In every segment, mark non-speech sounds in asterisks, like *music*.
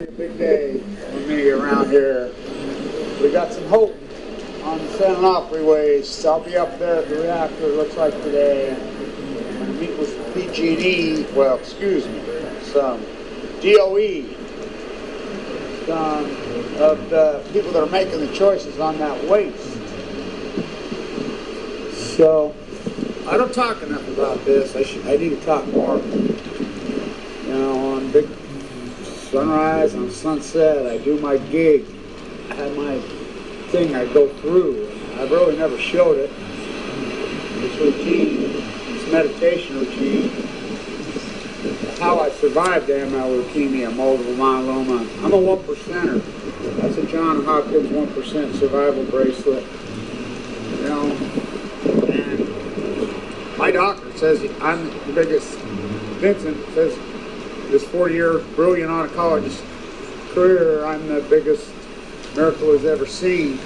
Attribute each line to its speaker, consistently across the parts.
Speaker 1: A big day for me around here. We got some hope on the San Onofre waste. I'll be up there at the reactor, looks like today. I'm meet with PG&E, well, excuse me, some DOE, some of the people that are making the choices on that waste. So, I don't talk enough about this. I should, I need to talk more. You know, on big sunrise, on sunset, I do my gig. I have my thing I go through. I've really never showed it. This routine, this meditation routine, how I survived AML leukemia, multiple myeloma. I'm a one percenter. That's a John Hopkins one percent survival bracelet. You know, and my doctor says I'm the biggest. Vincent says this four-year brilliant oncologist career, I'm the biggest miracle he's ever seen.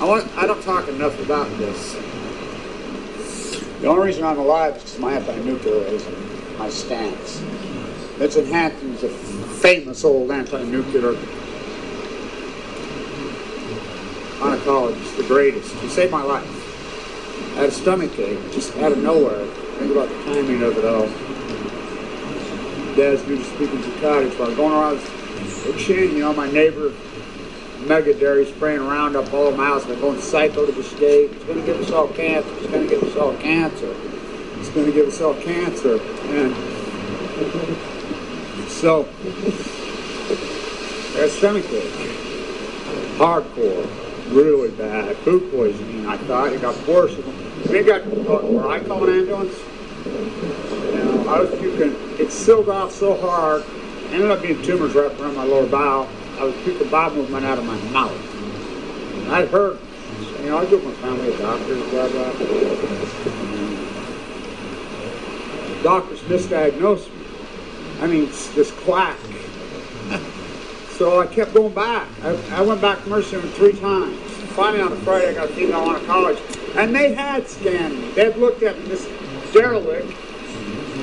Speaker 1: I want. I don't talk enough about this. The only reason I'm alive is because my anti-nuclearism, my stance. Vincent Hampton's a famous old anti-nuclear oncologist, the greatest. He saved my life. I had a stomach ache, just out of nowhere. Think about the timing of it all. Dad's due to speaking to cottage while going around chin, you know, my neighbor mega dairy spraying Roundup all my house. They're going psycho to the state. It's going to give us all cancer. It's going to give us all cancer. It's going to give us all cancer. And so, I had stomach ache. Hardcore. Really bad. Food poisoning, I thought. It got worse. They got, where I call an ambulance, you know, I was puking. It sealed off so hard. Ended up being tumors right around my lower bowel. I was puking bowel movement out of my mouth. And I'd heard, you know, I grew my family of doctors, blah, blah. And doctors misdiagnosed me. I mean, it's this quack. *laughs* so I kept going back. I, I went back to Mercy three times. Finally, on a Friday, I got a female oncologist. And they had scanned me. They'd looked at me, this derelict.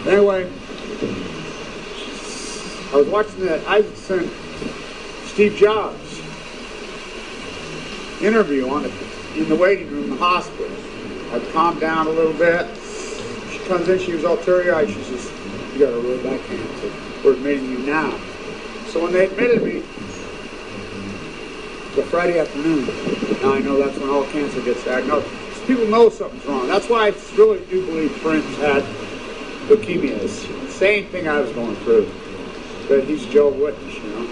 Speaker 1: Anyway, I was watching the Isaacson Steve Jobs interview on the, in the waiting room in the hospital. I calmed down a little bit. She comes in, she was all teary-eyed. She says, you got a really bad cancer. We're admitting you now. So when they admitted me, it's a Friday afternoon. Now I know that's when all cancer gets diagnosed. People know something's wrong. That's why I really do believe Prince had leukemia. The same thing I was going through. But he's Joe Witness, you know.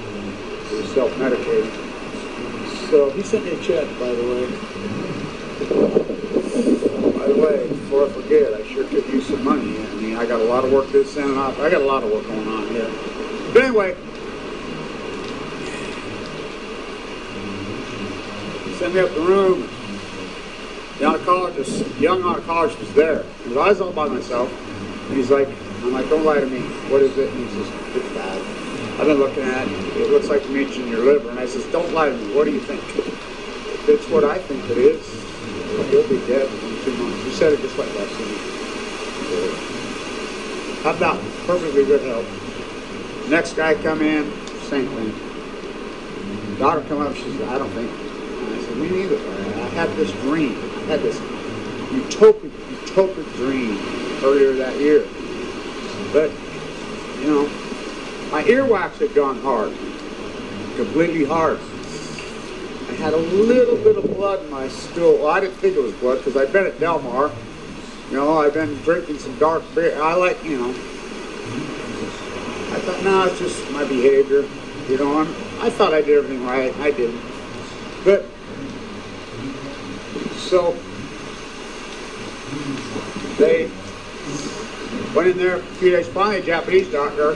Speaker 1: He's self-medicating. So he sent me a check, by the way. By the way, before I forget, I sure could use some money. I mean, I got a lot of work to sending off. I got a lot of work going on here. But anyway, sent me up the room. The oncologist, young oncologist was there. And I was all by myself. And he's like, I'm like, don't lie to me. What is it? And he says, it's bad. I've been looking at it. It looks like meat in your liver. And I says, don't lie to me. What do you think? If it's what I think it is, you'll be dead in two months. He said it just like that to me. How about perfectly good health? Next guy come in, same thing. Daughter come up, she says, I don't think. And I said, me neither. I had this dream. I had this utopic, utopic dream earlier that year. But, you know, my earwax had gone hard, completely hard. I had a little bit of blood in my stool. Well, I didn't think it was blood because I'd been at Del Mar. You know, I've been drinking some dark beer. I like, you know. I thought, no, it's just my behavior. You know, I'm, I thought I did everything right. I didn't. But, so, they went in there a few days, finally a Japanese doctor.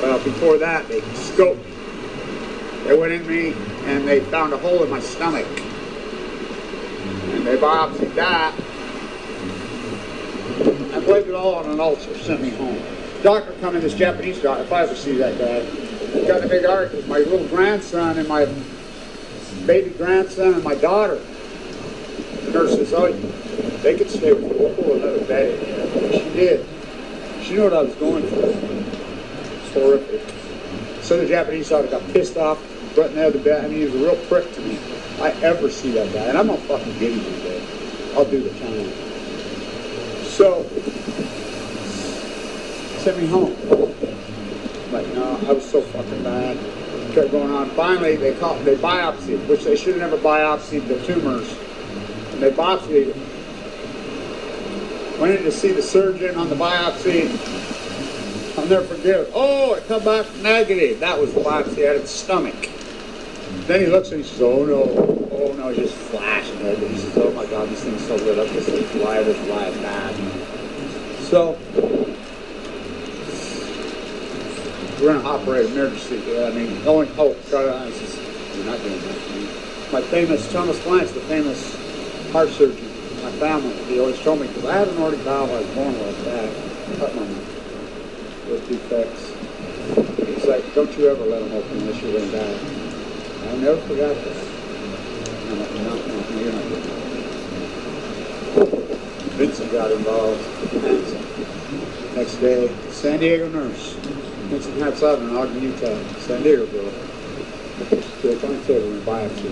Speaker 1: Well, before that, they scoped. They went in me and they found a hole in my stomach. And they biopsied that. I blamed it all on an ulcer, sent me home. Doctor come in, this Japanese doctor, if I ever see that guy, got a big argument with my little grandson and my baby grandson and my daughter. The nurse says, oh, they could stay with you. We'll another day. She did. She knew what I was going through. It's horrific. So the Japanese officer got pissed off, button out the bed. I mean, he was a real prick to me. I ever see that guy, and I'm gonna fucking get him one day. I'll do the time. So, sent me home. But no, I was so fucking bad. Kept going on. Finally, they caught, they biopsied, which they should have never biopsied the tumors. And they biopsied. Went in to see the surgeon on the biopsy. Never forget it. Oh, it come back negative. That was the biopsy out of the stomach. Then he looks and he says, oh no, oh no, it's just flashing. He says, oh my God, this thing's so lit up. This thing's live, this live bad. So, we're gonna operate emergency. Uh, I mean, it on, is just, you're not doing that. My famous, Thomas Blanch, the famous heart surgeon, family, he always told me, because I had an aortic valve, I was born with that, my with defects. It's like, don't you ever let them open unless you're gonna die. I never forgot this. No, no, no, that. Vincent got involved. And next day, San Diego nurse. Vincent had seven in Ogden, Utah. San Diego girl. To a table in a biopsy.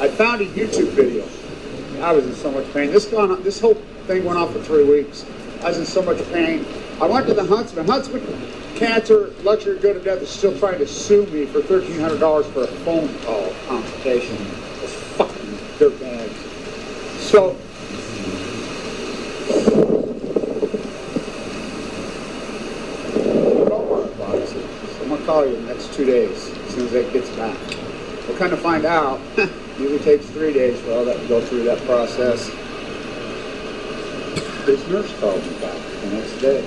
Speaker 1: I found a YouTube video. I was in so much pain. This gone this whole thing went on for three weeks. I was in so much pain. I went to the Huntsman. Huntsman Cancer Luxury Good of Death is still trying to sue me for $1,300 for a phone call consultation. Fucking dirtbags. So, I'm gonna call you in the next two days, as soon as it gets back. We'll kind of find out. *laughs* It usually takes three days for all that to go through that process. This nurse called me back the next day.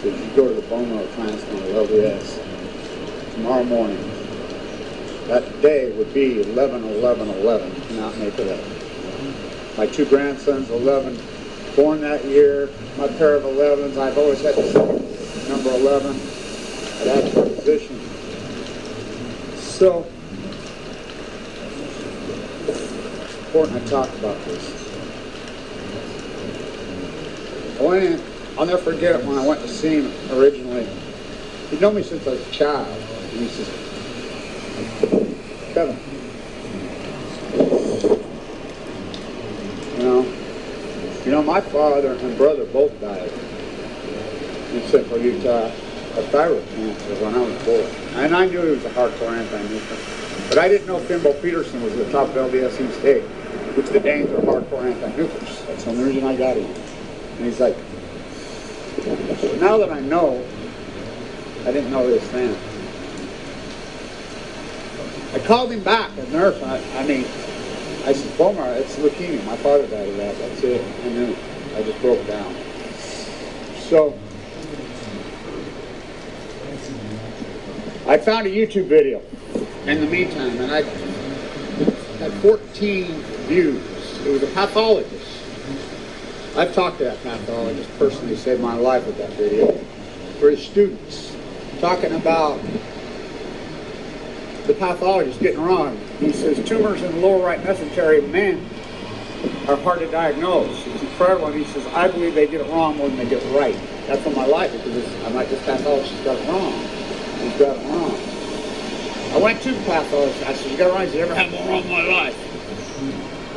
Speaker 1: Said you go to the bone marrow transplant at LDS tomorrow morning. That day would be 11 11 11. Cannot make it up. My two grandsons, 11, born that year. My pair of 11s. I've always had the number 11 at that position. So, important I talk about this. I went in, I'll never forget it when I went to see him originally. He'd known me since I was a child. And he says, Kevin, you know, you know, my father and brother both died in Central Utah of thyroid cancer when I was born. And I knew he was a hardcore anti-nuclear. But I didn't know Kimbo Peterson was the top LDS East 8, which the Danes are hardcore anti-nuclears. That's the only reason I got him. And he's like, now that I know, I didn't know this then. I called him back, a nurse. I, I mean, I said, Bomar, it's leukemia. My father died of that. That's it. I knew. I just broke down. So, I found a YouTube video in the meantime, and I had 14 views. It was a pathologist. I've talked to that pathologist personally, saved my life with that video. For his students, talking about the pathologist getting wrong. He says tumors in the lower right mesentery of men are hard to diagnose. It's incredible. And he says, I believe they get it wrong more than they get right. That's on my life because I'm like, this pathologist got it wrong. He's got it wrong. I went to the pathologist. I said, you got it wrong. He said, ever had one wrong in my life?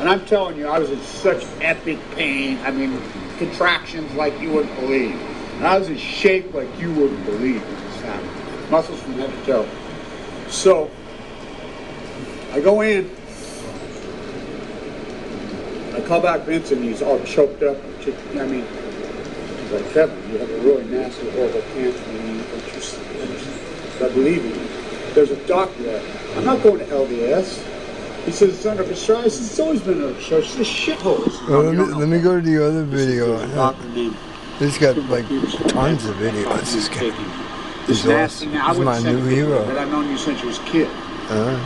Speaker 1: And I'm telling you, I was in such epic pain. I mean, contractions like you wouldn't believe. And I was in shape like you wouldn't believe. Muscles from head to toe. So, I go in. I call back Vincent. He's all choked up. I mean, he's like, Kevin, you have a really nasty, horrible cancer. I believe in you. There's a doctor. I'm not going to LDS. He says it's under construction. I said, it's always been under construction. It's a shithole.
Speaker 2: Well, let, me, let me go to the other video.
Speaker 1: Doctor named
Speaker 2: got like tons of videos. This guy.
Speaker 1: This
Speaker 2: He's
Speaker 1: nasty.
Speaker 2: awesome.
Speaker 1: Now, I
Speaker 2: He's
Speaker 1: would
Speaker 2: my new hero.
Speaker 1: But I've known you since you was a kid.
Speaker 2: Uh,